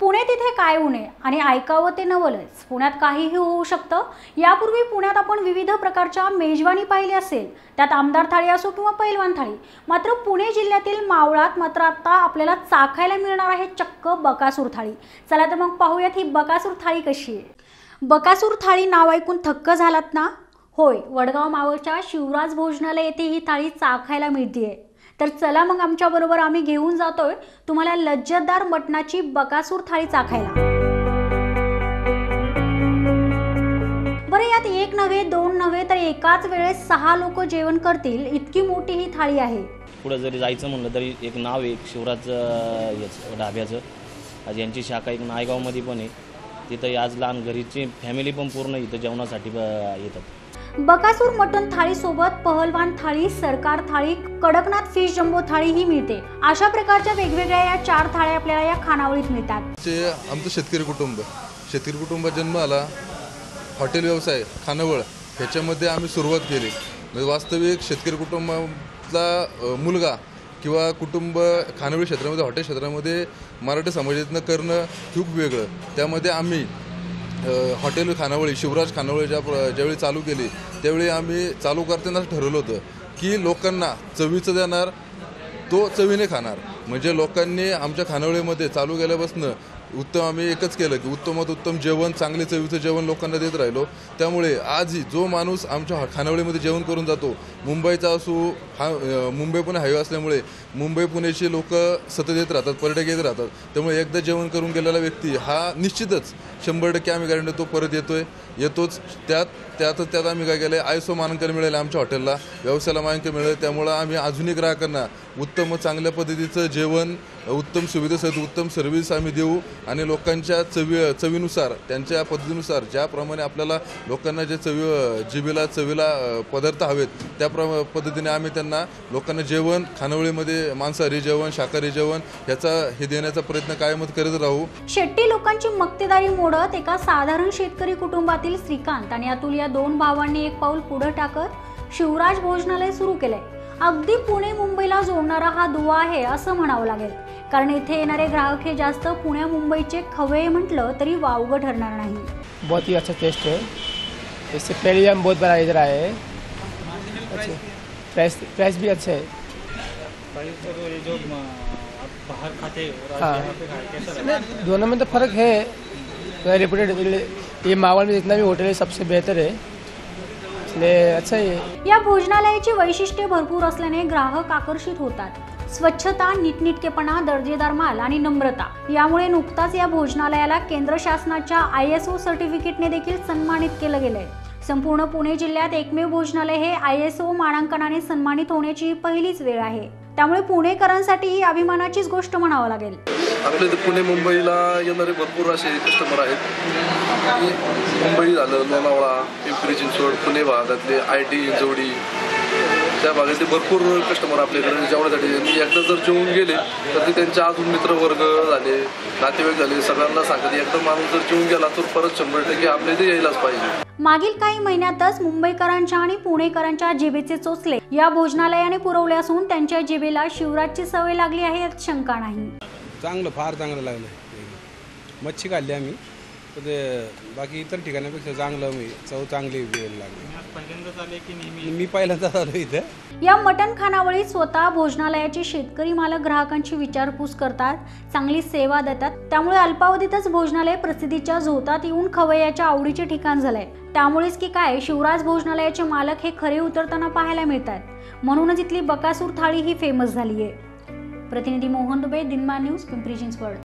पुणे तिथे काय उणे आणि ऐकावं ते नवलच. पुण्यात काहीही होऊ शकतं. यापूर्वी पुण्यात आपण विविध प्रकारच्या मेजवानी पाहिली असेल. त्यात आमदार थाळी असो किंवा पैलवान थाळी. मात्र पुणे जिल्ह्यातील मावळात मात्र आता आपल्याला चाखायला मिळणार आहे चक्क बकासूर थाळी. चला तर मग पाहूयात ही बकासूर थाळी कशी आहे. बकासूर थाळी नाव ऐकून थक्क झालात ना? होय वडगाव मावळच्या शिवराज भोजनालय येथे ही थाळी चाखायला मिळतीये. तर चला मग आमच्या बरोबर आम्ही घेऊन जातोय तुम्हाला लज्जतदार मटणाची बकासूर थाळी चाखायला. बरं यात एक नव्हे दोन नव्हे तर एकाच वेळेस सहा लोक जेवण करतील. इतकी मोठी ही थाळी आहे. पुढं जरी जायचं म्हणलं तरी एक नाव आहे एक शिवराज याचं ढाब्याचं. आज यांची शाखा एक नायगावमध्ये पण आहे. तिथं आज लहान घरीची फॅमिली पण पूर्ण इथं जेवणासाठी येतात. बकासूर मटन थाळी सोबत पहलवान थाळी सरकार थाळी कडकनाथ फिश जम्बो थाळी ही मिळते. अशा प्रकारच्या वेगवेगळ्या या चार थाळ्या आपल्याला या खानावळीत मिळतात. चे आमचं शेतकरी कुटुंब. शेतकरी कुटुंबात जन्म आला हॉटेल व्यवसाय खानावळ ह्याच्यामध्ये आम्ही सुरुवात केली. म्हणजे वास्तविक शेतकरी कुटुंबातला मुलगा किंवा कुटुंब खानावळी क्षेत्रामध्ये हॉटेल क्षेत्रामध्ये मराठी समाजातनं करणं खूप वेगळं. त्यामध्ये आम्ही हॉटेल खानावळी शिवराज खानावळी ज्या ज्यावेळी चालू केली त्यावेळी आम्ही चालू करतानाच ठरवलं होतं की लोकांना चवीचं देणार तो चवीने खाणार. म्हणजे लोकांनी आमच्या खानावळीमध्ये चालू केल्यापासून उत्तम आम्ही एकच केलं की उत्तमात उत्तम जेवण चांगले चवीचं जेवण लोकांना देत राहिलो. त्यामुळे आजही जो माणूस आमच्या खानावळीमध्ये जेवण करून जातो मुंबईचा असो हा मुंबई पुणे हायवे असल्यामुळे मुंबई पुणेचे लोक सतत येत राहतात पर्यटक येत राहतात. त्यामुळे एकदा जेवण करून गेलेला व्यक्ती हा निश्चितच शंभर टक्के आम्ही गॅरंटी तो परत येतोय. येतोच. त्यात त्यातच त्यात आम्ही काय केलं आयसो मानांकन मिळेल आमच्या हॉटेलला. व्यवसायाला मानांकन मिळेल. त्यामुळं आम्ही अजूनही ग्राहकांना उत्तम चांगल्या पद्धतीचं जेवण उत्तम सुविधेसहित उत्तम सर्व्हिस आम्ही देऊ. आणि लोकांच्या चवी चवीनुसार त्यांच्या पद्धतीनुसार ज्याप्रमाणे आपल्याला लोकांना जे चवी जिबीला चवीला पदार्थ हवेत त्या प्र पद्धतीने आम्ही त्यांना लोकांना जेवण खानावळीमध्ये मांसाहारी जेवण शाकाहारी जेवण ह्याचा हे देण्याचा प्रयत्न कायमच करत राहू. शेट्टी लोकांची मक्तेदारी मोडत एका साधारण शेतकरी कुटुंबातील श्रीकांत आणि अतुल या दोन भावांनी एक पाऊल पुढे टाकत शिवराज भोजनालय सुरू केलंय. अगदी पुणे मुंबईला जोडणारा हा दुवा आहे असं म्हणावं लागेल. कारण इथे येणारे ग्राहक हे जास्त पुण्या मुंबईचे खवे म्हटलं तरी वावगं ठरणार नाही. बहुत ही अच्छा टेस्ट है। इससे पहले हम बहुत बार इधर आए। हैं अच्छे प्राइस प्राइस भी अच्छा है। बाहर खाते हाँ। दोनों में तो फ़र्क है। रेपुटेड ये मावल में जितना भी होटल है सबसे बेहतर है। इसलिए अच्छा है या भोजनालयाची वैशिष्ट्ये भरपूर असल्याने ग्राहक आकर्षित होतात. स्वच्छता नीटनिटकेपणा दर्जेदार माल आणि नम्रता यामुळे नुकताच या भोजनालयाला केंद्र शासनाच्या आय एस ओ सर्टिफिकेटने देखील सन्मानित केलं गेलंय. संपूर्ण पुणे जिल्ह्यात एकमेव भोजनालय हे आय एस ओ मानांकनाने सन्मानित होण्याची पहिलीच वेळ आहे. त्यामुळे पुणेकरांसाठी ही अभिमानाचीच गोष्ट म्हणावं लागेल. आपल्या इथे पुणे मुंबईला येणारे भरपूर असे कस्टमर आहेत. मुंबई झालं लोणावळा पिंपरी चिंचवड पुणे भागातले आय टी जोडी त्या भागातले भरपूर कस्टमर आपल्याकडे जेवणासाठी आणि एकदा जर जेवून गेले तर ते त्यांचे अजून मित्रवर्ग झाले नातेवाईक झाले सगळ्यांना सांगतात एकदा माणूस जर जेवून गेला तर परत शंभर टक्के आपल्या इथे यायलाच पाहिजे. मागील काही महिन्यातच मुंबईकरांच्या आणि पुणेकरांच्या जिभेचे चोचले. या भोजनालयाने पुरवले असून त्यांच्या जिभेला शिवराजची सवय लागली आहे यात शंका नाही. चांगलं फार चांगलं लागलं. मच्छी खाल्ली आम्ही. तर ते बाकी इतर ठिकाणापेक्षा चांगलं मी चव चांगली वेळ लागली. आज पहिल्यांदाच आले की नेहमी? मी पहिल्यांदाच आलो इथं. या मटण खानावळीत स्वतः भोजनालयाचे शेतकरी मालक ग्राहकांची विचारपूस करतात चांगली सेवा देतात. त्यामुळे अल्पावधीतच भोजनालय प्रसिद्धीच्या झोतात येऊन खवय्याच्या आवडीचे ठिकाण झालंय. त्यामुळेच की काय शिवराज भोजनालयाचे मालक हे खरे उतरताना पाहायला मिळतात म्हणूनच इथली बकासूर थाळी ही फेमस झाली आहे प्रतिनिधी मोहन दुबे दिनमान न्यूज पिंपरी चिंचवड.